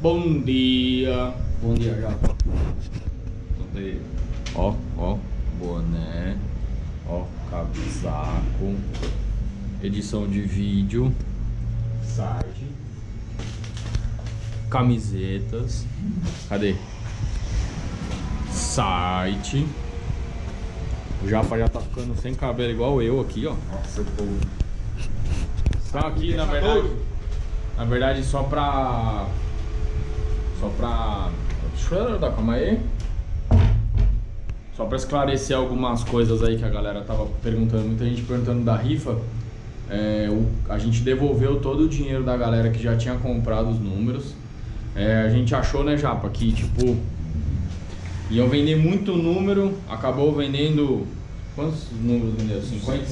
Bom dia. Bom dia, Japa. Aí. Ó, ó, boné, ó, casaco, edição de vídeo, site, camisetas, cadê? Site. O Japa já tá ficando sem cabelo igual eu aqui, ó. Nossa, povo. Tá aqui, na verdade. Na verdade, só pra. Só pra. Deixa eu dar, calma aí. Só pra esclarecer algumas coisas aí que a galera tava perguntando, muita gente perguntando da rifa. É, o- a gente devolveu todo o dinheiro da galera que já tinha comprado os números. É, a gente achou, né, Japa, que tipo. Iam vender muito número, acabou vendendo. Quantos números vendeu? 50?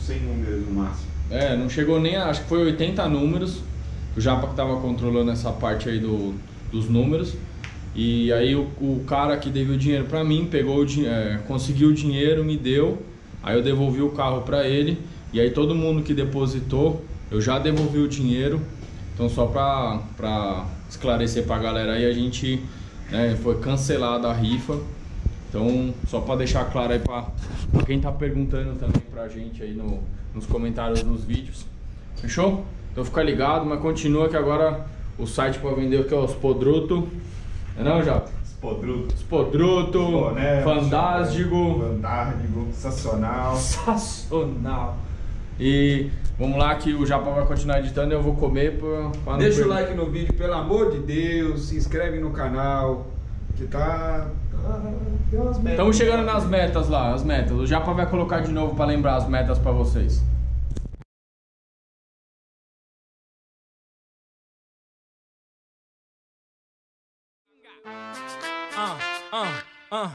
100 números no máximo. É, não chegou nem acho que foi 80 números. O Japa que tava controlando essa parte aí do, dos números. E aí o, o cara que devia o dinheiro pra mim, pegou o é, conseguiu o dinheiro, me deu. Aí eu devolvi o carro pra ele. E aí todo mundo que depositou, eu já devolvi o dinheiro. Então só pra esclarecer pra galera aí, a gente né, foi cancelada a rifa. Então, só para deixar claro aí para quem tá perguntando também pra gente aí no, nos comentários dos vídeos. Fechou? Então fica ligado, mas continua que agora o site para vender que é os Podruto. É não, já? Spodruto. Spodruto, Boné, Fandástico. Fandástico, sensacional. Sensacional. E vamos lá que o Japa vai continuar editando e eu vou comer pra, pra não Deixa o like no vídeo, pelo amor de Deus. Se inscreve no canal. Que tá. tá. Estamos chegando nas metas lá, as metas. O Japa vai colocar de novo para lembrar as metas para vocês. Uh, uh.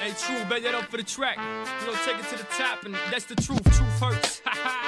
Hey, true, bet that up for the track. You know, take it to the top, and that's the truth. Truth hurts.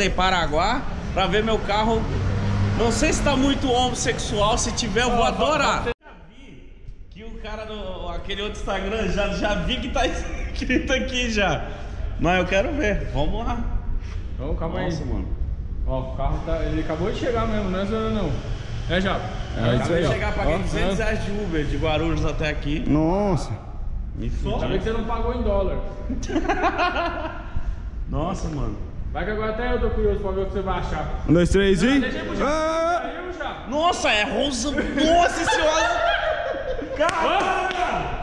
de Paraguá pra ver meu carro. Não sei se tá muito homossexual, se tiver eu vou adorar. Já vi que o cara do aquele outro Instagram já, já vi que tá escrito aqui já. Mas eu quero ver, vamos lá. Então, calma Nossa, aí. mano. Ó, o carro tá. Ele acabou de chegar mesmo, não é zoeira não. É já. É Acabei de chegar, paguei 200 reais de Uber de Guarulhos até aqui. Nossa. Me Ainda bem fudi. que você não pagou em dólar. Nossa, mano. Vai que agora até eu tô curioso pra ver o que você vai achar. Um, dois, três e. Ah! Nossa, é rosa. Nossa senhora. Agora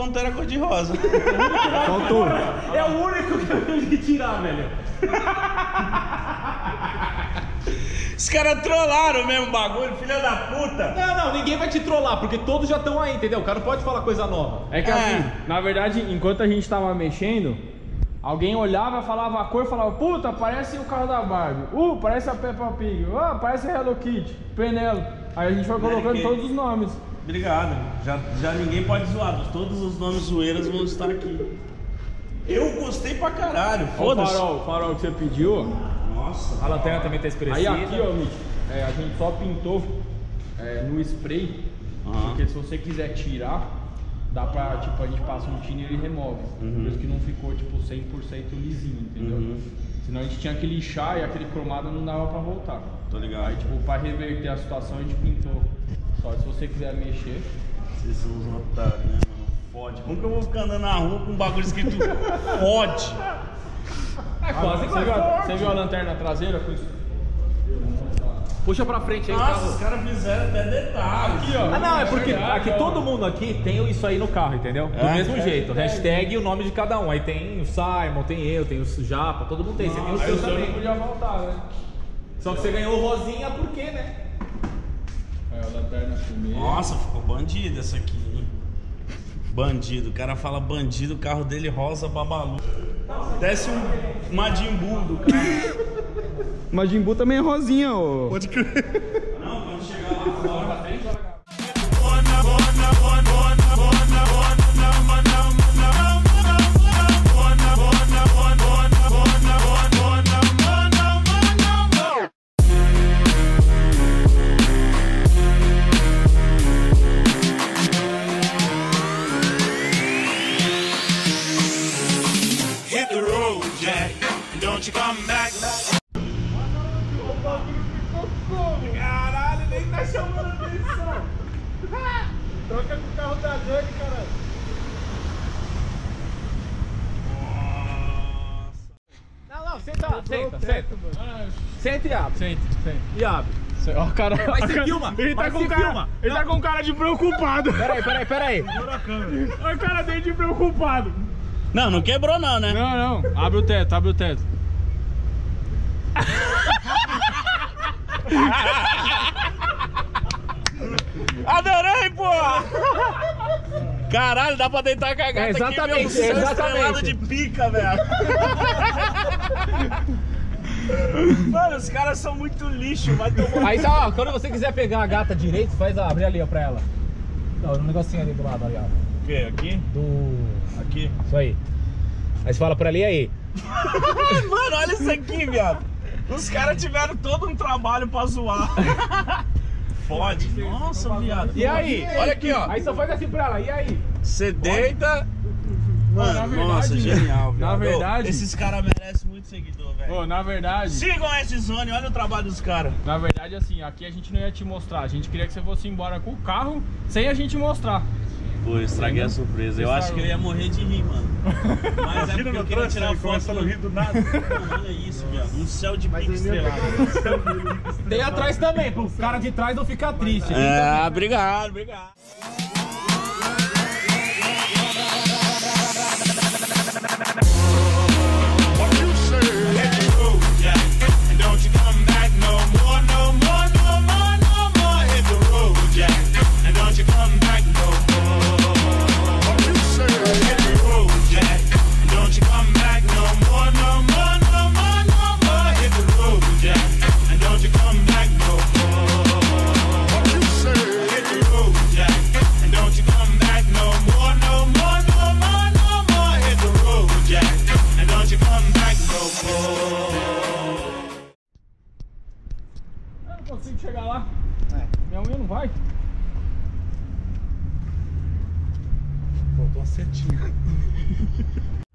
Pantera Cor-de-Rosa. Faltou. É o único que eu tenho que tirar, velho. Os caras trollaram mesmo o bagulho, filha da puta. Não, não, ninguém vai te trollar, porque todos já estão aí, entendeu? O cara não pode falar coisa nova. É que É. assim, na verdade, enquanto a gente tava mexendo, alguém olhava, falava a cor, falava, puta, parece o carro da Barbie. Uh, parece a Peppa Pig. Uh, parece a Hello Kitty. Penelo. Aí a gente foi colocando Kay. todos os nomes. Obrigado. Já, já ninguém pode zoar. Todos os nomes zoeiras vão estar aqui. Eu gostei pra caralho. Ó, O Foda-se. farol, o farol que você pediu. Nossa. A lanterna também tá Aí expressiva. aqui, ó, Mitch, é, a gente só pintou é, no spray. Aham. Porque se você quiser tirar, dá pra, tipo, a gente passa um tino e ele remove. Por isso que não ficou, tipo, 100% lisinho, entendeu? Uhum. Senão a gente tinha que lixar e aquele cromado não dava pra voltar. Tô ligado. Aí, tipo, pra reverter a situação, a gente pintou. Só se você quiser mexer. Vocês são uns otários, né, mano? Fode. Como que eu vou ficar andando na rua com um bagulho escrito fode? É quase você, a, você viu a lanterna traseira com isso? Puxa pra frente aí Nossa, carro. os caras fizeram até detalhes. Aqui, ó. Ah, não, é porque aqui todo mundo aqui tem isso aí no carro, entendeu? Do É? mesmo jeito. Hashtag e o nome de cada um. Aí tem o Simon, tem eu, tem o Japa, todo mundo tem. Você tem o Aí seu não também. podia voltar, né? Só que você ganhou o rosinha por quê, né? Aí a lanterna fumê. Nossa, ficou bandido essa aqui, hein? Bandido. O cara fala bandido, o carro dele rosa babalu. Desce um Majin Buu do carro. Majin Buu também é rosinha, ô. Não, quando chegar lá fora. Don't you come back. Caralho, nem tá chamando atenção. Troca com o carro da Dani, caralho. Não, não, senta, senta, senta. Senta e abre. Sente, sente. E abre. Ó, o cara. Mas se filma, Ele tá com cara. filma. Ele tá com cara de preocupado. Peraí, peraí, peraí. Olha o cara dele de preocupado. Não, não quebrou não, né? Não, não. Abre o teto, abre o teto. Adorei, pô! Caralho, dá pra deitar cagada É, aqui, exatamente, meu céu exatamente. estrelado de pica, velho. Mano, os caras são muito lixo, vai tomar... Aí tá, ó, quando você quiser pegar a gata direito, faz a, abrir ali, ó, pra ela. Não, no negocinho ali do lado, ali, ó. O quê? Aqui? Do... Aqui? Isso aí. Aí você fala pra e aí? Mano, olha isso aqui, viado. Os caras tiveram todo um trabalho pra zoar. Fode. Nossa, viado. E aí? Olha aqui, ó. Aí só faz assim pra ela, e aí? Você deita... Mano, na verdade, nossa, genial, na viado. verdade- Esses caras merecem muito seguidor, velho. Ô, na verdade. Sigam esse zone, olha o trabalho dos caras. Na verdade, assim, aqui a gente não ia te mostrar. A gente queria que você fosse embora com o carro sem a gente mostrar. Pô, eu estraguei a surpresa. Eu acho que eu ia morrer de rir, mano. Mas é porque eu queria tirar foto no rio do nada. Mano, olha isso, viado. Um céu de pique estrelado. Tem atrás também, pro cara de trás não ficar triste. É, obrigado, obrigado. Uma setinha.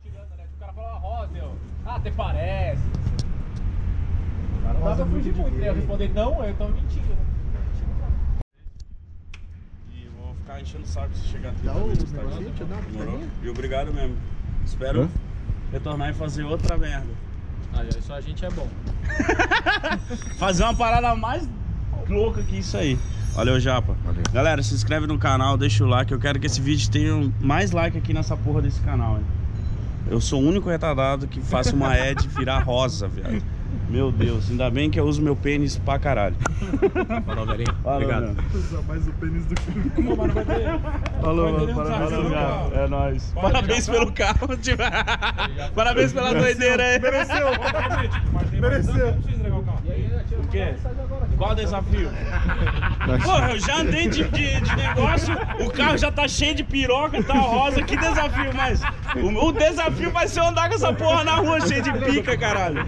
O cara fala uma rosa, eu. Ah, até parece. Não dá pra fugir muito, né? Eu responder não, eu tô mentindo. né? E vou ficar enchendo o saco se chegar a Dá 30 o vezes, tá? eu piscadinha. E obrigado mesmo. Espero retornar e fazer outra merda. Aí, isso a gente é bom. Fazer uma parada mais louca que isso aí. Valeu, Japa. Galera, se inscreve no canal, deixa o like. Eu quero que esse vídeo tenha mais like aqui nessa porra desse canal, hein? Eu sou o único retardado que faça uma ad virar rosa, viado. Meu Deus, ainda bem que eu uso meu pênis pra caralho. Falou, velhinho. Valeu, Obrigado. mano. Usa mais o pênis do que Falou, mano. Parabéns pelo carro. É nóis. Parabéns pelo carro. Parabéns pela doideira aí. Mereceu. Mereceu. O quê? Qual desafio? Porra, eu já andei de, de- de negócio, o carro já tá cheio de piroca, tá rosa, que desafio, mas o, o desafio vai ser andar com essa porra na rua cheia de pica, caralho.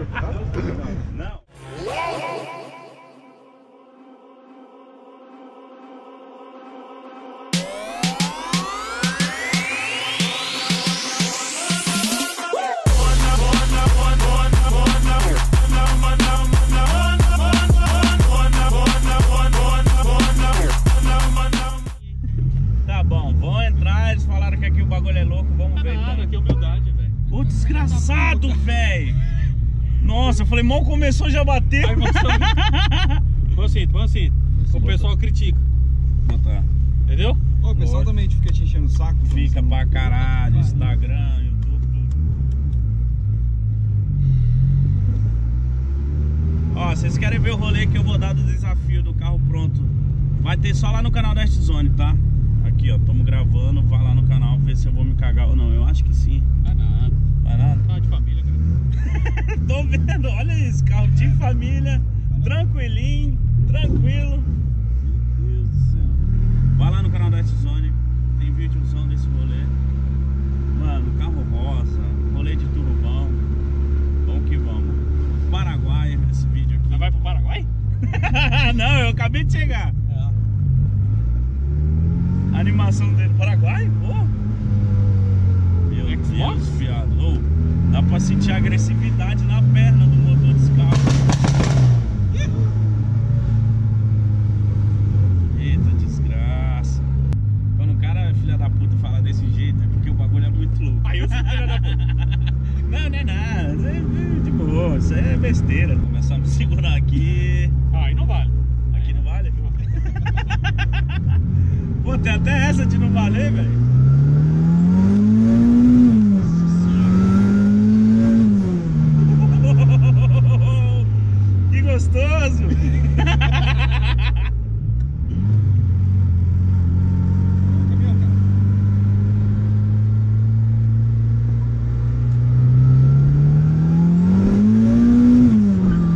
Vocês querem ver o rolê que eu vou dar do desafio do carro pronto? Vai ter só lá no canal da Zone, tá? Aqui, ó, tamo gravando, vai lá no canal ver se eu vou me cagar ou não. Eu acho que sim. Ah, nada. Vai nada? Carro de família, cara. Tô vendo, olha isso, carro de família, tranquilinho, tranquilo. Meu Deus do céu. Vai lá no canal da Zone, tem vídeozão desse rolê. Mano, carro rosa, rolê de turbão. Vamos que vamos. Paraguai, esse vídeo aqui. Mas vai pro Paraguai? Não, eu acabei de chegar. A animação dele, Paraguai? Pô. Meu Xbox? Deus, viado. Ô, dá pra sentir a agressividade na perna do motor desse carro. Eita desgraça. Quando o cara, filha da puta, fala desse jeito, é porque o bagulho é muito louco. Aí eu sou filho da puta. Não, não é nada. Isso é de boa, isso é besteira. Começamos a segurar aqui. Aí não vale. Aqui não vale? Pô, tem até essa de não valer, velho. Que gostoso! Caminhão, cara.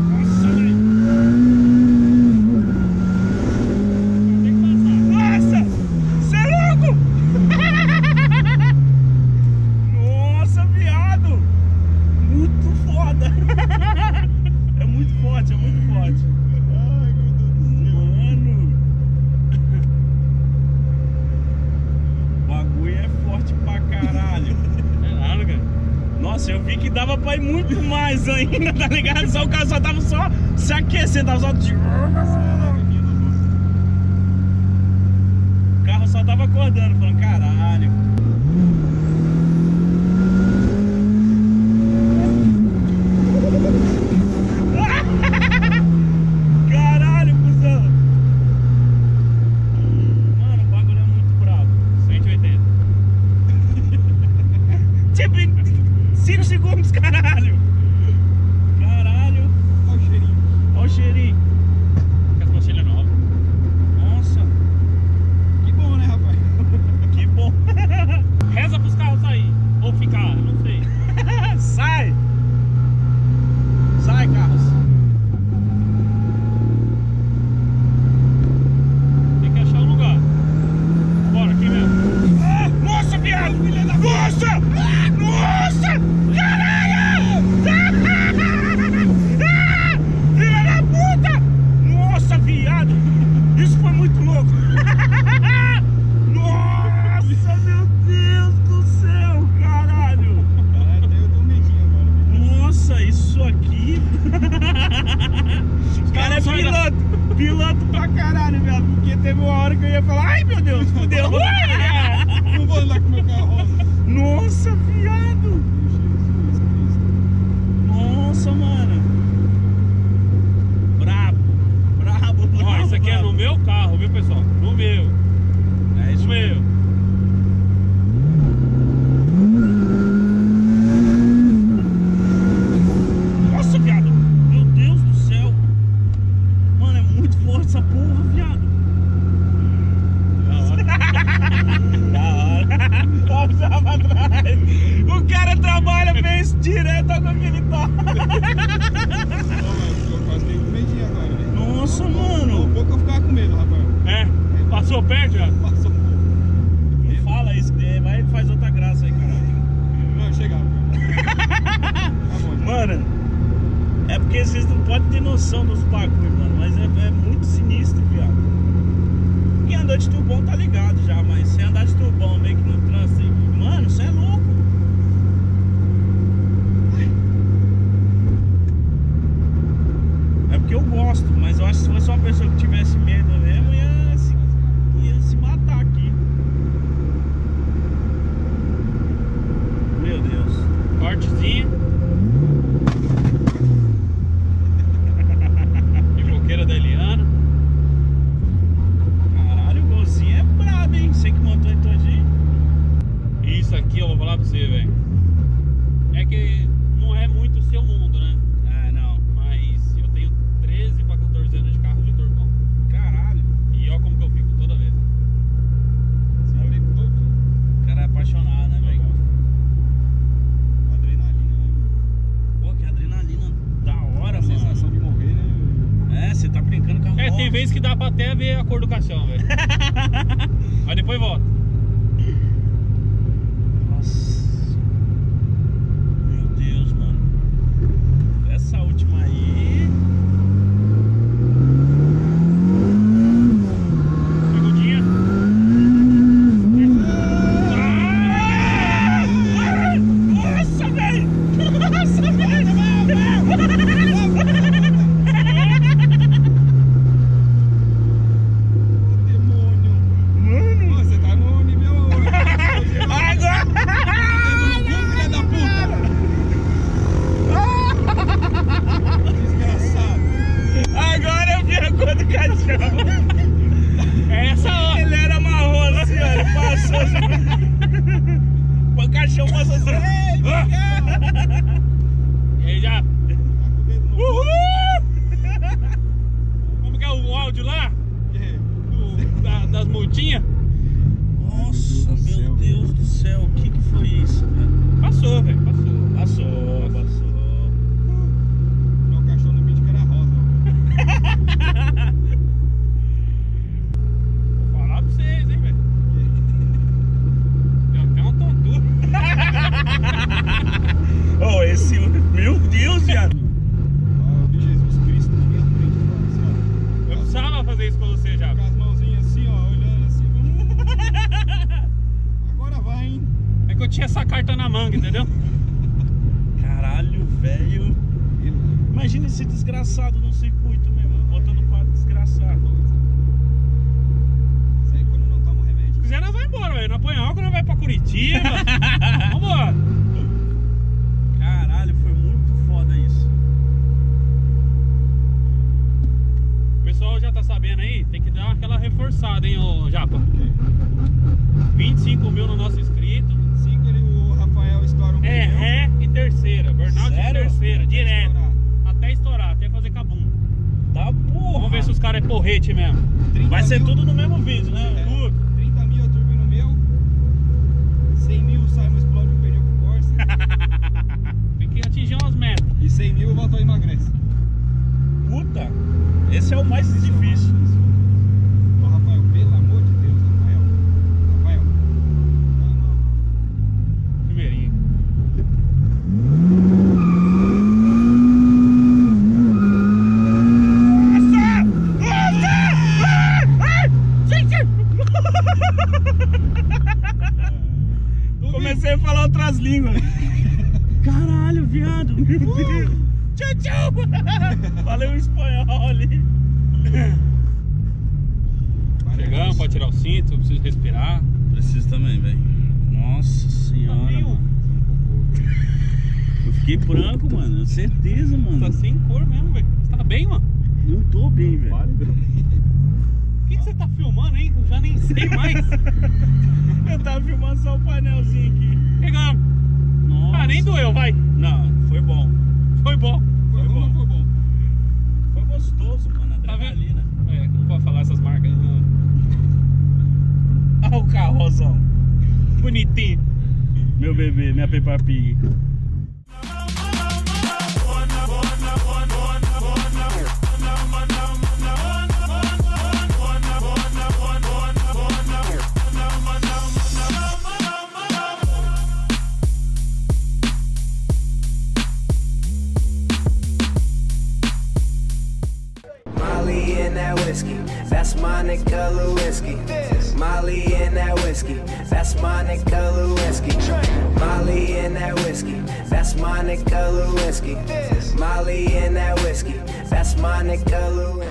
Nossa, velho! Nossa! Cê é louco! Nossa, viado! Muito foda! É muito forte, é muito forte. Ai, meu Deus do céu. Mano! O bagulho é forte pra caralho. É nada, cara. Nossa, eu vi que dava pra ir muito mais ainda, tá ligado? Só o carro só tava só se aquecendo, tava só. O carro só tava acordando, falando. Caralho, cuzão! Mano, o bagulho é muito bravo. 180. Tipo, em 5 segundos, caralho! Caralho! Olha o cheirinho. Olha o cheirinho. Com as mochilhas novas. Nossa, Que bom, né, rapaz? que bom! Reza pros carros sair. Ou ficar, eu não sei. Sai! Sai, carros! Tem que achar um lugar. Bora, aqui mesmo. Ah, nossa, viado! Nossa! Ah, Nossa! Caralho! Ah, filha da puta! Nossa, viado! Isso foi muito louco! Nossa, meu Deus do céu, caralho! Caralho, até eu dei um medinho agora. Nossa, isso aqui. O cara é Só ainda- piloto. Piloto pra caralho, velho. Porque teve uma hora que eu ia falar, ai meu Deus, fudeu. Não vou andar com meu carro rosa. Nossa, viado. Nossa, mano. Brabo. Brabo, brabo. Ó, isso aqui é no brabo. meu carro, viu, pessoal? direto ao militar. Nossa, mano. Um pouco eu ficava com medo, rapaz. É? Passou perto já? Passou. Não fala isso, vai faz outra graça aí, caralho. Não, chegava. tá mano, é porque vocês não podem ter noção dos bagulhos, mano. Mas é, é muito sinistro, viado quem andou de turbão tá ligado já, mas sem andar de turbão meio que no trânsito, mano, você é louco. Eu acho se fosse uma pessoa que tivesse medo mesmo, ia se, ia se matar aqui. Meu Deus. Cortezinha. Pipoqueira da Eliana. Caralho, o golzinho é brabo, hein? Você que montou ele todinho. Isso aqui eu vou falar pra você, velho. É que não é muito o seu mundo, né? Ah, não. Mas eu tenho 13 pra 14 anos de carro de turbão. Caralho. E ó como que eu fico toda vez. O cara é apaixonado, né, Eu velho? gosto. Adrenalina, né? Pô, que adrenalina da hora, A sensação mano. de morrer, né? É, você tá brincando com a É, moto. tem vezes que dá pra até ver a cor do caixão, velho. Mas depois volta. Nossa. Meu Deus, mano. Essa última aí. Segundinha. Ah! Nossa, velho! Nossa, velho! Demônio. Mano! Pô, você tá no nível. Agora! Filha da puta! Desgraçado. Agora eu vi a cor do caixão. É essa hora. Ele era marrom assim, ó. Ele passou assim. O caixão passou assim. E aí já. Tá com o dedo no. Uhul! Como que é o áudio lá? É. Do- da- das multinhas? Nossa, Deus do meu céu. Deus do céu. O que que foi isso, velho? Passou, velho. Passou. Passou, passou. Meu cachorro no vídeo que era rosa. ó. Vou falar pra vocês, hein, velho. Deu até uma tontura. Oh, esse. Meu Deus, viado. Ó, eu vi Jesus Cristo na minha frente, ó, assim, ó. Eu precisava fazer isso com você já. Com as mãozinhas assim, ó, olhando assim. hum. Agora vai, hein? É que eu tinha essa carta na manga, entendeu? Caralho, velho. Imagina esse desgraçado no circuito mesmo. Botando para desgraçado. Isso aí quando não toma remédio. Se quiser, nós vai embora, velho. Não põe álcool, nós vai pra Curitiba. Vambora. Caralho, foi muito foda isso. O pessoal já tá sabendo aí, tem que dar aquela reforçada, hein, ô Japa. 25 mil no nosso inscrito. Cinco ele, o Rafael estoura um É ré e terceira. De Sério? terceira, direto. Até estourar, até fazer cabum. Tá porra. Vamos ver se os caras é porrete mesmo. 30 Vai ser mil- tudo no mesmo vídeo, né? É. Tudo. 30 mil eu turbino meu. 100 mil sai, não explode um pneu com Corsa. Tem que atingir umas metas. e 100 mil o Valtor emagrece. Puta. Esse é o mais difícil. Ô Rafael, pelo amor de Deus, Rafael. Rafael. Não, não, não. Primeirinho. Comecei a falar outras línguas. Caralho, viado. Tchau, tchau. Falei um espanhol ali. Chegamos, pode tirar o cinto, preciso respirar. Preciso também, velho. Nossa senhora, Tá. Eu fiquei branco, mano. Certeza, mano. Tá sem cor mesmo, velho. Você tá bem, mano? Não tô bem, velho. O que, que você tá filmando, hein? Eu já nem sei mais. Eu tava filmando só o painelzinho aqui. Pegamos. Nossa. Ah, nem doeu, vai. Não. Foi bom. Foi bom ou foi bom? Foi gostoso, mano. Tá? Adrenalina. É, não pode falar essas marcas aí, não. Olha o carrozão. Bonitinho. Meu bebê, minha Peppa Pig. Monica Lewinsky. Molly in that whiskey, that's Monica Lewinsky. Molly in that whiskey, that's Monica Lewinsky. Molly in that whiskey, that's Monica Lewinsky.